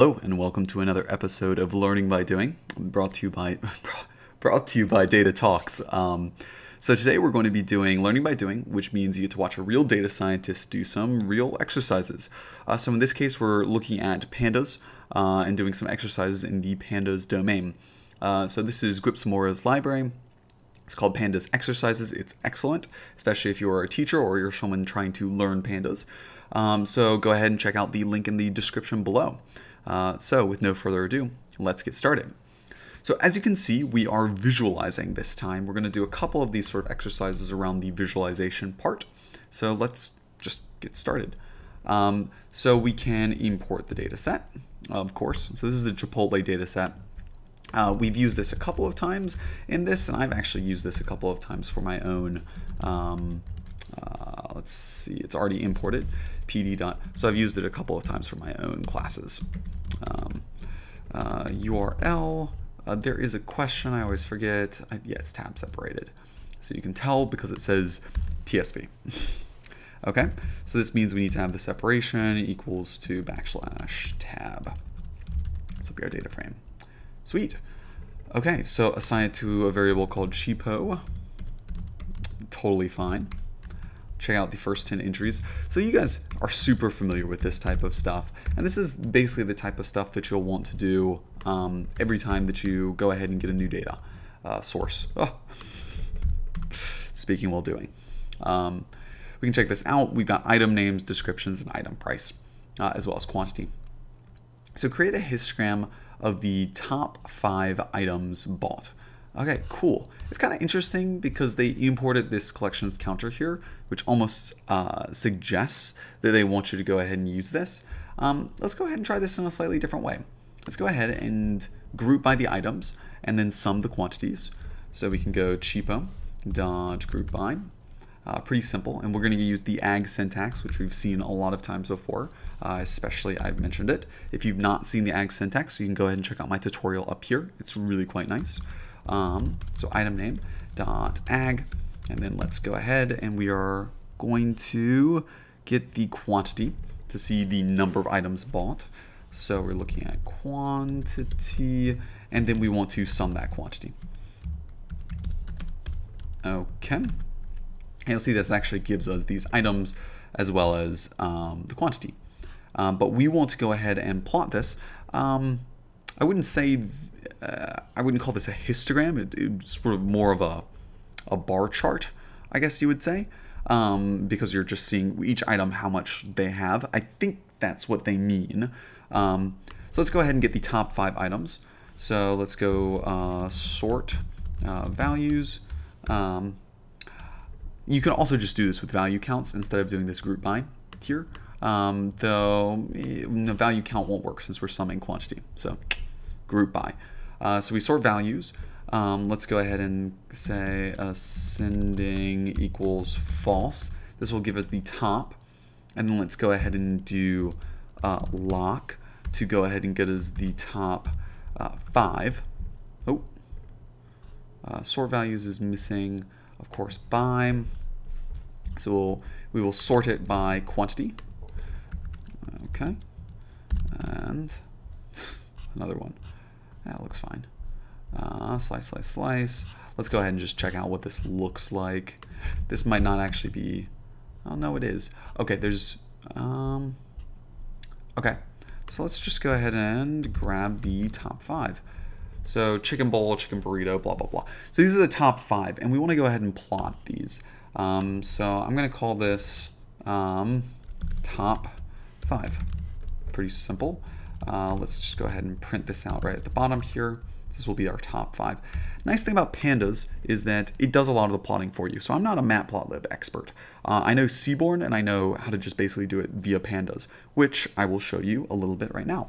Hello and welcome to another episode of Learning by Doing, brought to you by brought to you by Data Talks. Um, so today we're going to be doing Learning by Doing, which means you get to watch a real data scientist do some real exercises. Uh, so in this case, we're looking at pandas uh, and doing some exercises in the pandas domain. Uh, so this is Guipsamora's library. It's called Pandas Exercises. It's excellent, especially if you're a teacher or you're someone trying to learn pandas. Um, so go ahead and check out the link in the description below. Uh, so with no further ado, let's get started. So as you can see, we are visualizing this time. We're going to do a couple of these sort of exercises around the visualization part. So let's just get started. Um, so we can import the data set, of course. So this is the Chipotle data set. Uh, we've used this a couple of times in this, and I've actually used this a couple of times for my own, um, uh, let's see, it's already imported, pd dot, so I've used it a couple of times for my own classes. Um, uh, URL, uh, there is a question I always forget. I, yeah, it's tab separated. So you can tell because it says TSV. okay, so this means we need to have the separation equals to backslash tab. Will be our data frame. Sweet. Okay, so assign it to a variable called chipo. Totally fine check out the first 10 entries. So you guys are super familiar with this type of stuff. And this is basically the type of stuff that you'll want to do um, every time that you go ahead and get a new data uh, source. Oh. Speaking while doing. Um, we can check this out. We've got item names, descriptions, and item price, uh, as well as quantity. So create a histogram of the top five items bought. Okay, cool. It's kind of interesting because they imported this collections counter here, which almost uh, suggests that they want you to go ahead and use this. Um, let's go ahead and try this in a slightly different way. Let's go ahead and group by the items and then sum the quantities. So we can go chipo dot group by. Uh, pretty simple, and we're going to use the agg syntax, which we've seen a lot of times before, uh, especially I've mentioned it. If you've not seen the agg syntax, you can go ahead and check out my tutorial up here. It's really quite nice. Um, so item name dot agg, and then let's go ahead and we are going to get the quantity to see the number of items bought. So we're looking at quantity, and then we want to sum that quantity. Okay. And you'll see this actually gives us these items as well as um, the quantity. Um, but we want to go ahead and plot this. Um, I wouldn't say uh, I wouldn't call this a histogram. It, it's sort of more of a, a bar chart, I guess you would say, um, because you're just seeing each item how much they have. I think that's what they mean. Um, so let's go ahead and get the top five items. So let's go uh, sort uh, values. Um, you can also just do this with value counts instead of doing this group by here. Um, though the value count won't work since we're summing quantity. So group by. Uh, so we sort values. Um, let's go ahead and say ascending equals false. This will give us the top. And then let's go ahead and do uh, loc to go ahead and get us the top uh, five. Oh, uh, sort values is missing, of course, by. So we'll, we will sort it by quantity. Okay. And another one. That looks fine. Uh, slice, slice, slice. Let's go ahead and just check out what this looks like. This might not actually be, oh no it is. Okay, there's, um, okay. So let's just go ahead and grab the top five. So chicken bowl, chicken burrito, blah, blah, blah. So these are the top five, and we want to go ahead and plot these. Um, so I'm going to call this um, top five. Pretty simple. Uh, let's just go ahead and print this out right at the bottom here. This will be our top five. Nice thing about pandas is that it does a lot of the plotting for you. So I'm not a matplotlib expert. Uh, I know Seaborn and I know how to just basically do it via pandas, which I will show you a little bit right now.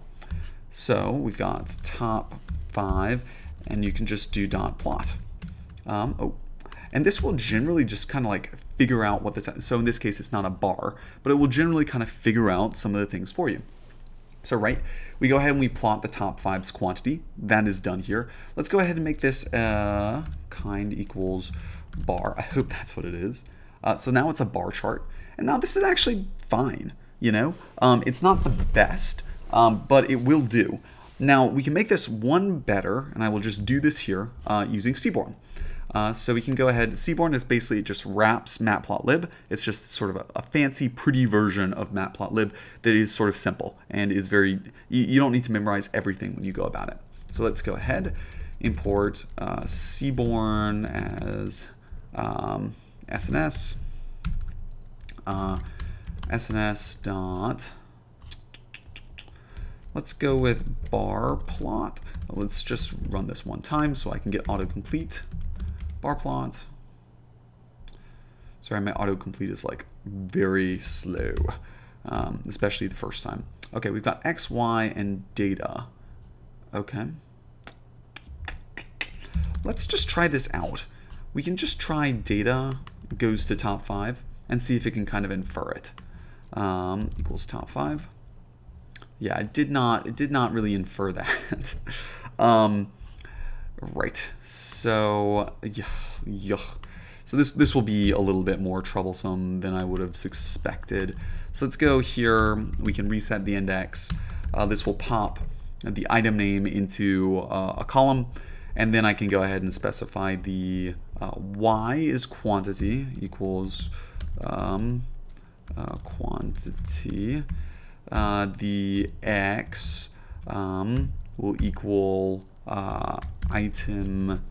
So we've got top five and you can just do dot plot. Um, oh, and this will generally just kind of like figure out what the, so in this case it's not a bar, but it will generally kind of figure out some of the things for you. So right, we go ahead and we plot the top five's quantity. That is done here. Let's go ahead and make this uh, kind equals bar. I hope that's what it is. Uh, so now it's a bar chart. And now this is actually fine, you know? Um, it's not the best, um, but it will do. Now, we can make this one better, and I will just do this here uh, using Seaborn. Uh, so we can go ahead, Seaborn is basically just wraps matplotlib. It's just sort of a, a, fancy, pretty version of matplotlib that is sort of simple and is very, you, you, don't need to memorize everything when you go about it. So let's go ahead, import uh, Seaborn as um, SNS, uh, SNS dot, let's go with bar plot. Let's just run this one time so I can get autocomplete bar plot. Sorry, my autocomplete is like very slow, um, especially the first time. Okay, we've got X, Y, and data. Okay. Let's just try this out. We can just try data goes to top five and see if it can kind of infer it. Um, equals top five. Yeah, it did not, it did not really infer that. um, Right. So, yeah. So this, this will be a little bit more troublesome than I would have expected. So let's go here. We can reset the index. Uh, this will pop the item name into uh, a column. And then I can go ahead and specify the uh, y is quantity equals um, uh, quantity. Uh, the x um, will equal uh, item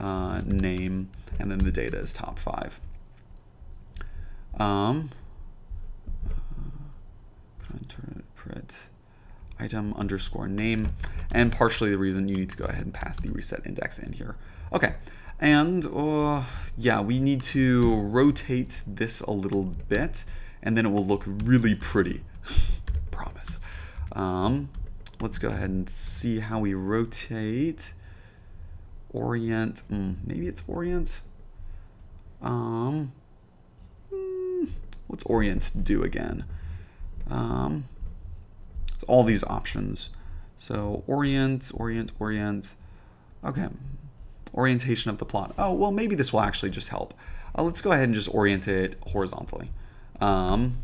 uh, name, and then the data is top five. Um, interpret item underscore name, and partially the reason you need to go ahead and pass the reset index in here. Okay, and uh, yeah, we need to rotate this a little bit, and then it will look really pretty. Promise. Um, let's go ahead and see how we rotate. Orient, mm, maybe it's Orient. Um, mm, what's Orient do again? Um, it's all these options. So Orient, Orient, Orient. Okay, orientation of the plot. Oh, well, maybe this will actually just help. Uh, let's go ahead and just orient it horizontally. Um,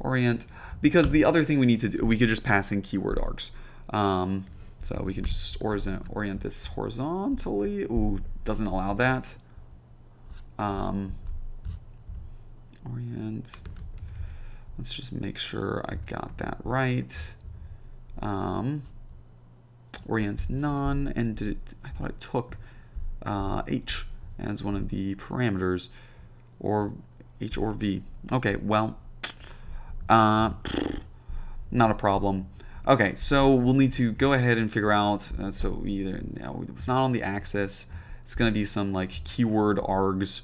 orient, because the other thing we need to do, we could just pass in keyword args. Um, so we can just orient this horizontally. Ooh, doesn't allow that. Um, orient. Let's just make sure I got that right. Um, orient none, and I thought it took uh, H as one of the parameters, or H or V. Okay, well, uh, not a problem. Okay, so we'll need to go ahead and figure out, uh, so either, know, it's not on the axis, it's going to be some like keyword args,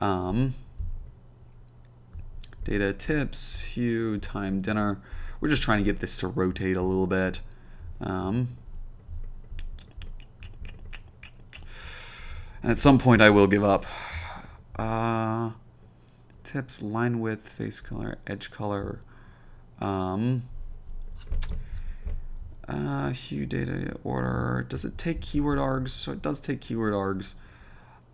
um, data tips, hue, time, dinner. We're just trying to get this to rotate a little bit. Um, and at some point I will give up. Uh, tips, line width, face color, edge color. Um, uh, hue data order. Does it take keyword args? So it does take keyword args.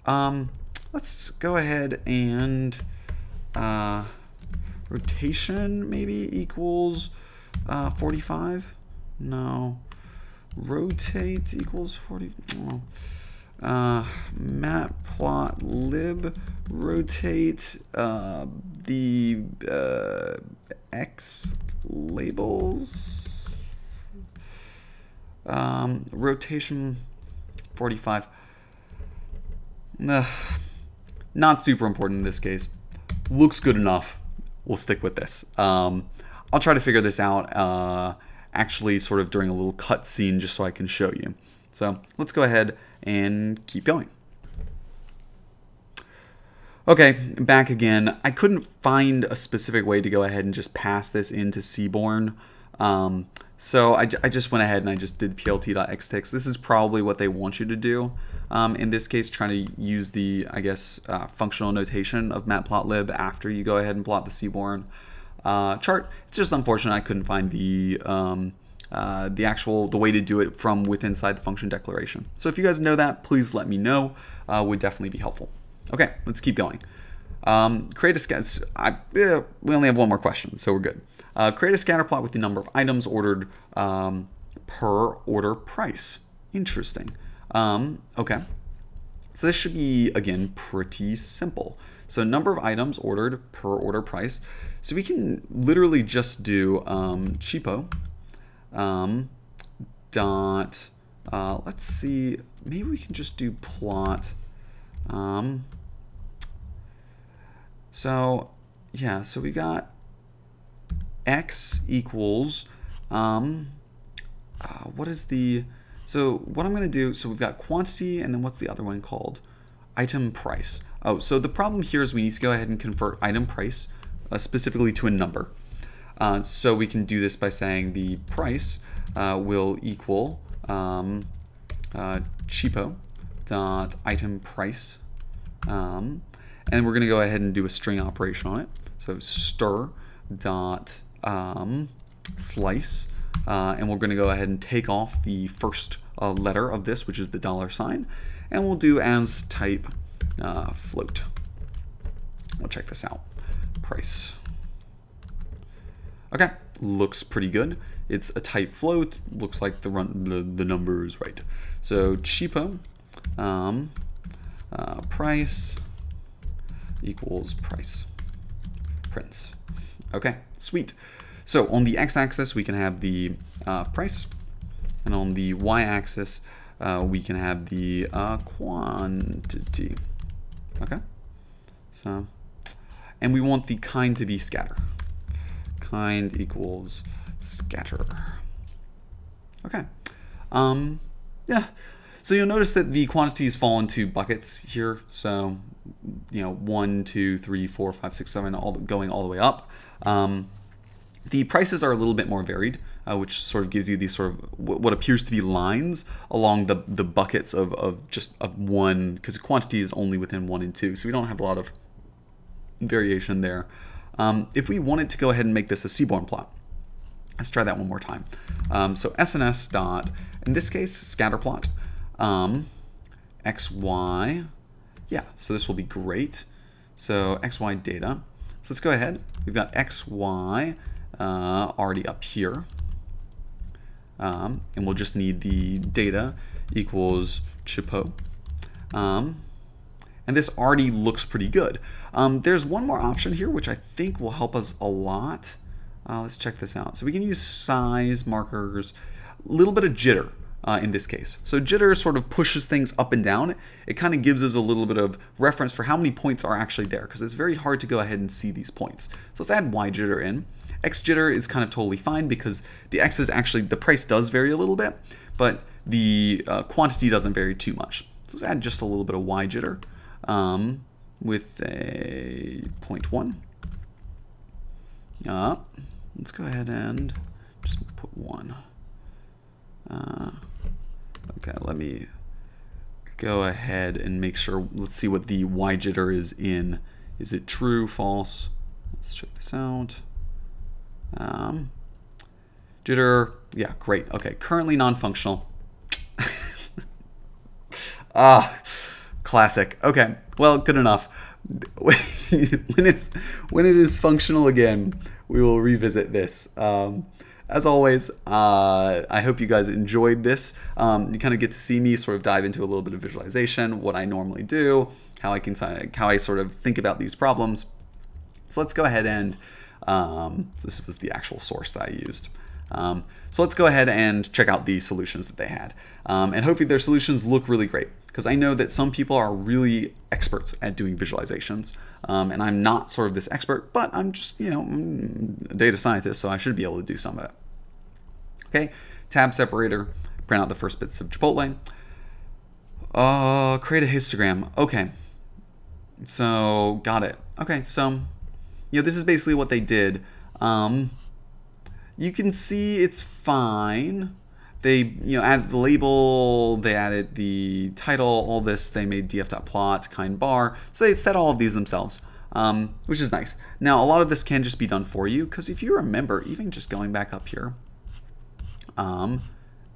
Um, let's go ahead and uh, rotation maybe equals uh, 45. No. Rotate equals 40. Oh. Uh, matplotlib rotate uh, the uh, x labels um, rotation 45. Ugh, not super important in this case. Looks good enough. We'll stick with this. Um, I'll try to figure this out uh, actually sort of during a little cutscene just so I can show you. So let's go ahead and keep going. Okay, back again. I couldn't find a specific way to go ahead and just pass this into Seaborn. Um, so I, I just went ahead and I just did plt.xticks. This is probably what they want you to do. Um, in this case, trying to use the, I guess, uh, functional notation of matplotlib after you go ahead and plot the Seaborn uh, chart. It's just unfortunate I couldn't find the um, uh, the actual the way to do it from within inside the function declaration. So if you guys know that, please let me know. Uh, would definitely be helpful. Okay, let's keep going. Um, create a sketch. I, we only have one more question, so we're good. Uh, create a scatter plot with the number of items ordered um, per order price. Interesting. Um, okay. So this should be, again, pretty simple. So number of items ordered per order price. So we can literally just do um, chipo um, dot, uh, let's see, maybe we can just do plot. Um, so yeah, so we got x equals, um, uh, what is the, so what I'm going to do, so we've got quantity, and then what's the other one called? Item price. Oh, so the problem here is we need to go ahead and convert item price uh, specifically to a number. Uh, so we can do this by saying the price uh, will equal um, uh, chipo dot item price. Um, and we're going to go ahead and do a string operation on it. So str dot um, slice. Uh, and we're going to go ahead and take off the first uh, letter of this, which is the dollar sign. And we'll do as type float. We'll check this out. Price. Okay, looks pretty good. It's a type float. Looks like the run the, the number is right. So chipo um, uh, price equals price prints. Okay, sweet. So on the x-axis we can have the uh, price, and on the y-axis uh, we can have the uh, quantity. Okay, so and we want the kind to be scatter kind equals scatter. Okay. Um, yeah. So you'll notice that the quantities fall into buckets here. So, you know, one, two, three, four, five, six, seven, all going all the way up. Um, the prices are a little bit more varied, uh, which sort of gives you these sort of what appears to be lines along the, the buckets of, of just of one, because the quantity is only within one and two. So we don't have a lot of variation there. Um, if we wanted to go ahead and make this a Seaborn plot, let's try that one more time. Um, so SNS dot, in this case, scatter plot, um, XY, yeah, so this will be great. So XY data. So let's go ahead. We've got XY uh, already up here. Um, and we'll just need the data equals Chipo. Um, and this already looks pretty good. Um, there's one more option here, which I think will help us a lot. Uh, let's check this out. So we can use size markers, a little bit of jitter uh, in this case. So jitter sort of pushes things up and down. It kind of gives us a little bit of reference for how many points are actually there, because it's very hard to go ahead and see these points. So let's add y jitter in. X jitter is kind of totally fine because the X is actually, the price does vary a little bit, but the uh, quantity doesn't vary too much. So let's add just a little bit of y jitter um, with a 0.1. Uh, let's go ahead and just put one. Uh, okay, let me go ahead and make sure. Let's see what the Y jitter is in. Is it true, false? Let's check this out. Um, jitter, yeah, great. Okay, currently non-functional. ah, Classic. Okay. Well, good enough. when it's when it is functional again, we will revisit this. Um, as always, uh, I hope you guys enjoyed this. Um, you kind of get to see me sort of dive into a little bit of visualization, what I normally do, how I can how I sort of think about these problems. So let's go ahead and um, this was the actual source that I used. Um, so let's go ahead and check out the solutions that they had. Um, and hopefully their solutions look really great because I know that some people are really experts at doing visualizations. Um, and I'm not sort of this expert, but I'm just, you know, a data scientist, so I should be able to do some of it. Okay, tab separator, print out the first bits of Chipotle. Uh, create a histogram. Okay, so got it. Okay, so, you know, this is basically what they did. Um, you can see it's fine. They, you know, added the label, they added the title, all this, they made df.plot, kind bar. So they set all of these themselves, um, which is nice. Now, a lot of this can just be done for you, because if you remember, even just going back up here, um,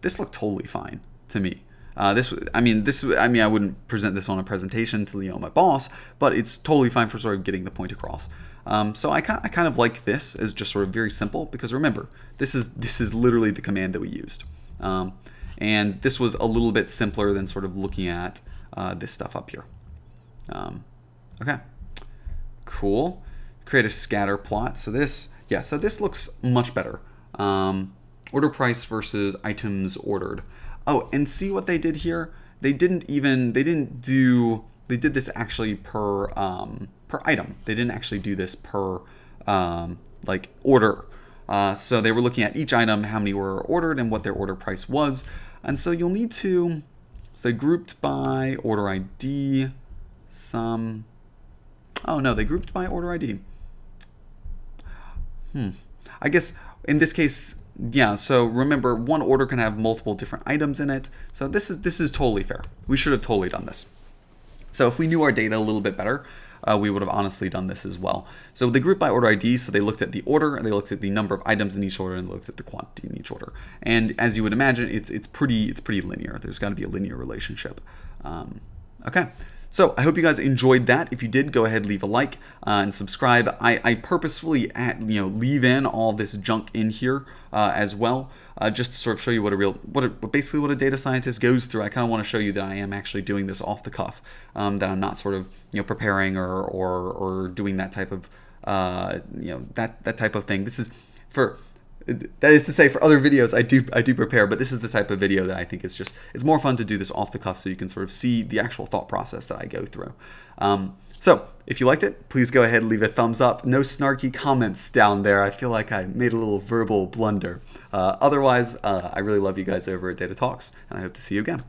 this looked totally fine to me. Uh, this, I mean, this, I mean, I wouldn't present this on a presentation to you know my boss, but it's totally fine for sort of getting the point across. Um, so I, I kind of like this as just sort of very simple because remember, this is this is literally the command that we used, um, and this was a little bit simpler than sort of looking at uh, this stuff up here. Um, okay, cool. Create a scatter plot. So this, yeah, so this looks much better. Um, order price versus items ordered. Oh, and see what they did here? They didn't even, they didn't do, they did this actually per, um, per item. They didn't actually do this per, um, like, order. Uh, so they were looking at each item, how many were ordered, and what their order price was. And so you'll need to, so grouped by order ID, some, oh no, they grouped by order ID. Hmm. I guess in this case, yeah, so remember one order can have multiple different items in it. So this is this is totally fair. We should have totally done this. So if we knew our data a little bit better, uh, we would have honestly done this as well. So they grouped by order ID, so they looked at the order, and they looked at the number of items in each order, and looked at the quantity in each order. And as you would imagine, it's it's pretty it's pretty linear. There's got to be a linear relationship. Um, okay. So I hope you guys enjoyed that. If you did, go ahead leave a like uh, and subscribe. I, I purposefully add, you know leave in all this junk in here uh, as well, uh, just to sort of show you what a real what, a, basically what a data scientist goes through. I kind of want to show you that I am actually doing this off the cuff, um, that I'm not sort of you know preparing or or, or doing that type of uh, you know that that type of thing. This is for that is to say for other videos I do I do prepare but this is the type of video that I think is just it's more fun to do this off the cuff so you can sort of see the actual thought process that I go through. Um, so if you liked it please go ahead and leave a thumbs up. No snarky comments down there. I feel like I made a little verbal blunder. Uh, otherwise uh, I really love you guys over at Data Talks and I hope to see you again